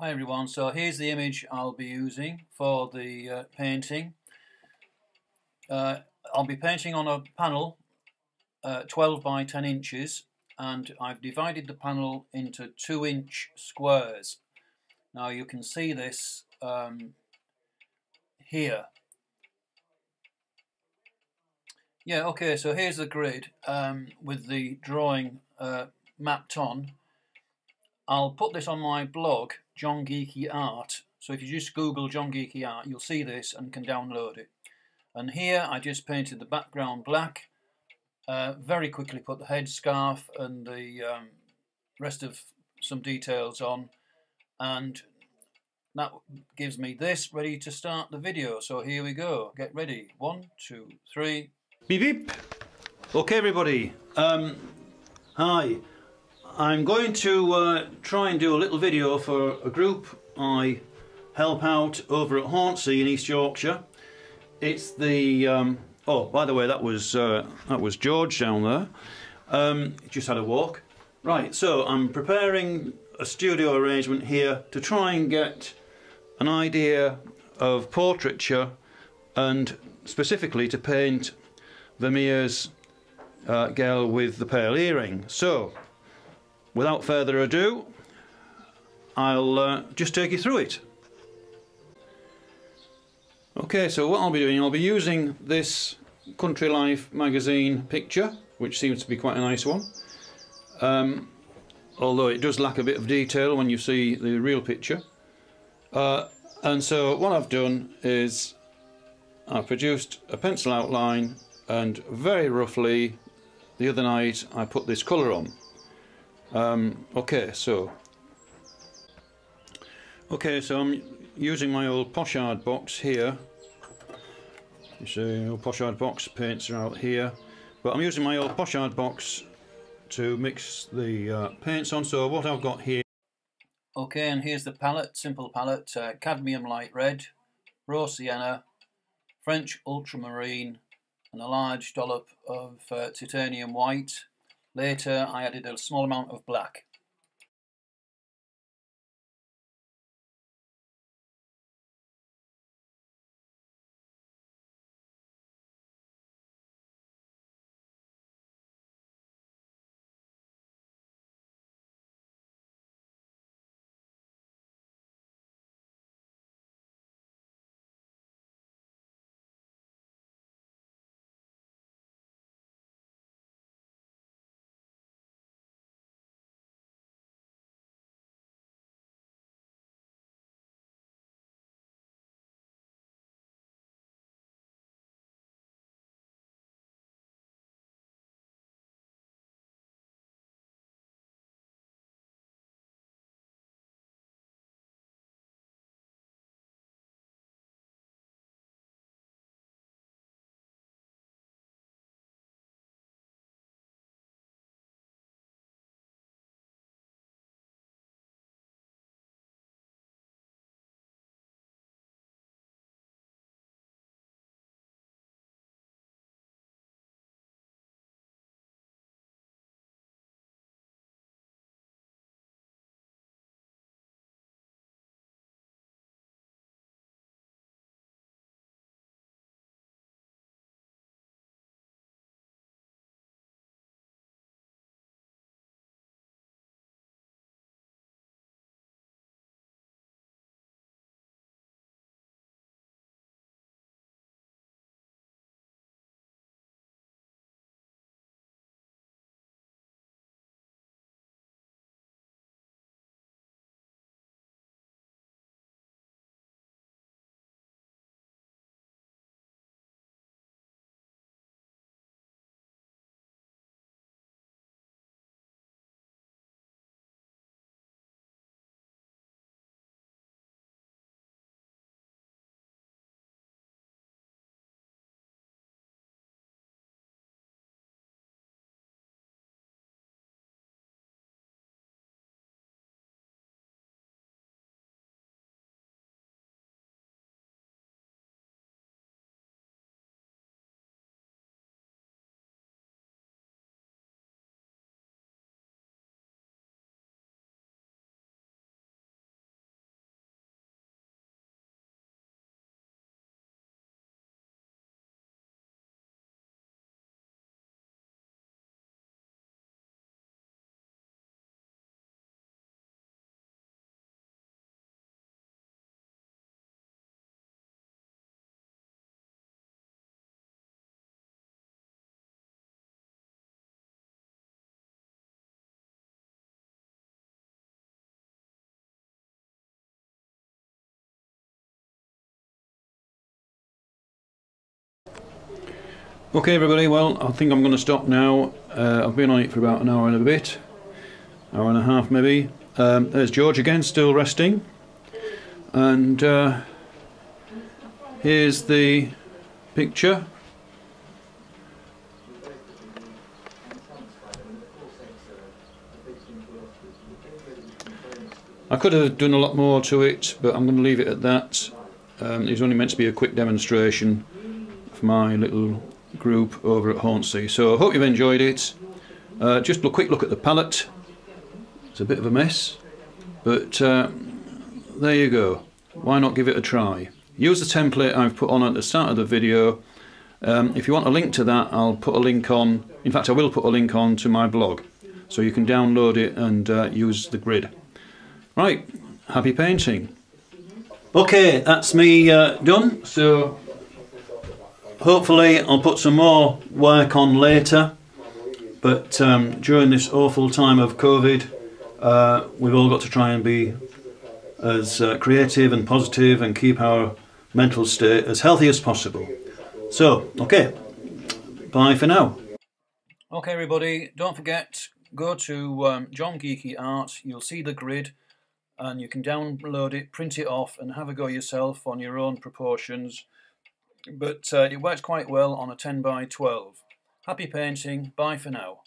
Hi everyone, so here's the image I'll be using for the uh, painting. Uh, I'll be painting on a panel uh, 12 by 10 inches and I've divided the panel into 2 inch squares. Now you can see this um, here. Yeah, okay, so here's the grid um, with the drawing uh, mapped on. I'll put this on my blog John Geekie Art. So if you just Google John Geekie Art, you'll see this and can download it. And here I just painted the background black. Uh, very quickly put the headscarf and the um, rest of some details on. And that gives me this ready to start the video. So here we go. Get ready. One, two, three. Beep beep. Okay everybody. Um, hi. I'm going to uh, try and do a little video for a group I help out over at Hornsea in East Yorkshire. It's the um, oh by the way that was uh, that was George down there. Um, just had a walk. Right, so I'm preparing a studio arrangement here to try and get an idea of portraiture and specifically to paint Vermeer's uh, girl with the pearl earring. So without further ado, I'll uh, just take you through it. Okay, so what I'll be doing, I'll be using this Country Life magazine picture, which seems to be quite a nice one. Um, although it does lack a bit of detail when you see the real picture. Uh, and so what I've done is I've produced a pencil outline and very roughly the other night I put this colour on. Um, okay, so okay, so I'm using my old pochade box here. You see, old Pochade box paints are out here, but I'm using my old pochade box to mix the uh, paints on. So what I've got here. Okay, and here's the palette, simple palette: uh, cadmium light red, raw sienna, French ultramarine, and a large dollop of uh, titanium white. Later I added a small amount of black. Okay everybody, well I think I'm going to stop now. Uh, I've been on it for about an hour and a bit. Hour and a half maybe. Um, there's George again, still resting. And uh, here's the picture. I could have done a lot more to it, but I'm going to leave it at that. Um, it's only meant to be a quick demonstration for my little group over at Hornsea. So I hope you've enjoyed it. Uh, just a quick look at the palette. It's a bit of a mess, but uh, there you go. Why not give it a try? Use the template I've put on at the start of the video. Um, if you want a link to that, I'll put a link on. In fact, I will put a link on to my blog, so you can download it and uh, use the grid. Right, happy painting. Okay, that's me uh, done. So hopefully I'll put some more work on later. But um, during this awful time of COVID, uh, we've all got to try and be as uh, creative and positive and keep our mental state as healthy as possible. So, okay, bye for now. Okay, everybody, don't forget, go to um, John Geekie Art, you'll see the grid, and you can download it, print it off, and have a go yourself on your own proportions. But uh, it works quite well on a 10 by 12. Happy painting, bye for now.